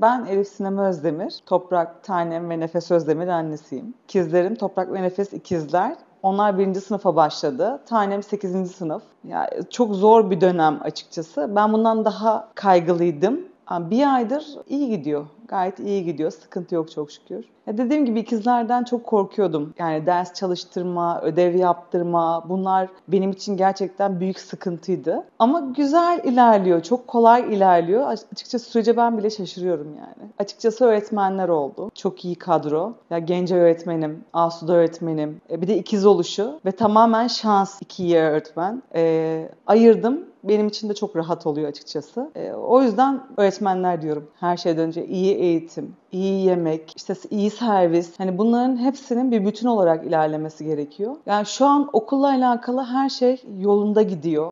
Ben Elif Sinem Özdemir, Toprak, Tanem ve Nefes Özdemir annesiyim. İkizlerim Toprak ve Nefes ikizler. Onlar birinci sınıfa başladı. Tanem 8. sınıf. Ya çok zor bir dönem açıkçası. Ben bundan daha kaygılıydım. Bir aydır iyi gidiyor. Gayet iyi gidiyor. Sıkıntı yok çok şükür. Ya dediğim gibi ikizlerden çok korkuyordum. Yani ders çalıştırma, ödev yaptırma bunlar benim için gerçekten büyük sıkıntıydı. Ama güzel ilerliyor, çok kolay ilerliyor. Açıkçası sürece ben bile şaşırıyorum yani. Açıkçası öğretmenler oldu. Çok iyi kadro. Ya Gence öğretmenim, Asuda öğretmenim, e, bir de ikiz oluşu ve tamamen şans iki iyi öğretmen. E, ayırdım benim için de çok rahat oluyor açıkçası. E, o yüzden öğretmenler diyorum. Her şeyden önce iyi eğitim, iyi yemek, işte iyi servis. Hani bunların hepsinin bir bütün olarak ilerlemesi gerekiyor. Yani şu an okulla alakalı her şey yolunda gidiyor.